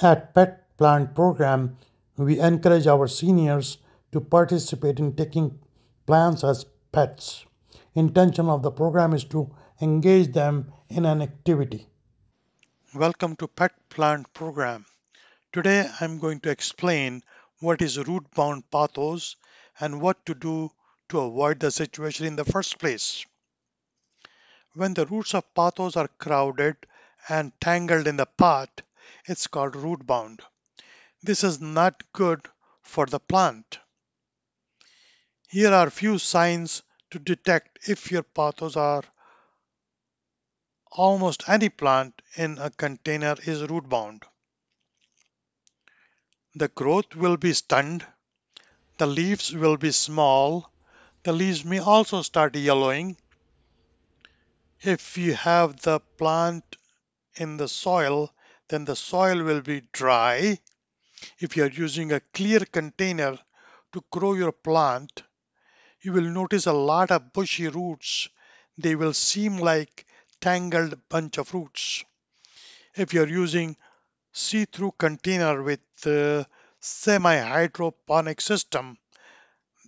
At Pet Plant Program, we encourage our seniors to participate in taking plants as pets. Intention of the program is to engage them in an activity. Welcome to Pet Plant Program. Today I'm going to explain what is root-bound pothos and what to do to avoid the situation in the first place. When the roots of pothos are crowded and tangled in the pot, it's called root bound. This is not good for the plant. Here are few signs to detect if your pothos are almost any plant in a container is root bound. The growth will be stunned. The leaves will be small. The leaves may also start yellowing. If you have the plant in the soil, then the soil will be dry. If you are using a clear container to grow your plant, you will notice a lot of bushy roots. They will seem like tangled bunch of roots. If you are using see-through container with uh, semi-hydroponic system,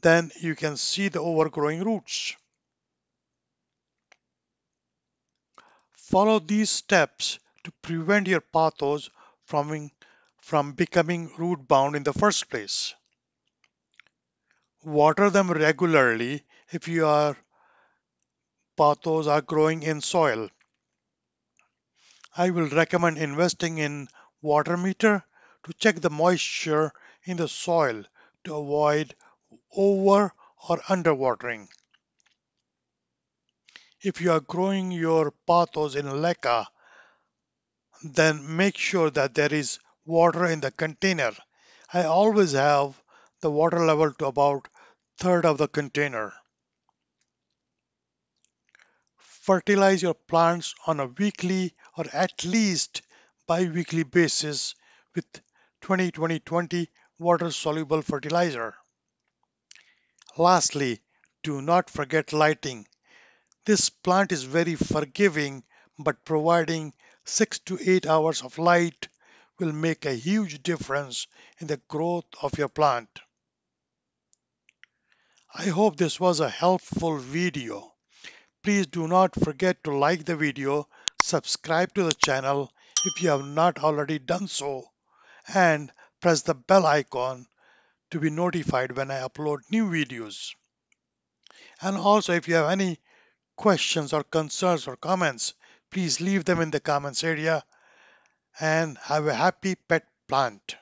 then you can see the overgrowing roots. Follow these steps to prevent your pothos from, from becoming root bound in the first place. Water them regularly if your pothos are growing in soil. I will recommend investing in water meter to check the moisture in the soil to avoid over or underwatering. If you are growing your pothos in leca, then make sure that there is water in the container. I always have the water level to about third of the container. Fertilize your plants on a weekly or at least bi-weekly basis with 20-20-20 water soluble fertilizer. Lastly, do not forget lighting. This plant is very forgiving but providing 6 to 8 hours of light will make a huge difference in the growth of your plant. I hope this was a helpful video. Please do not forget to like the video, subscribe to the channel if you have not already done so, and press the bell icon to be notified when I upload new videos. And also if you have any questions or concerns or comments, please leave them in the comments area and have a happy pet plant.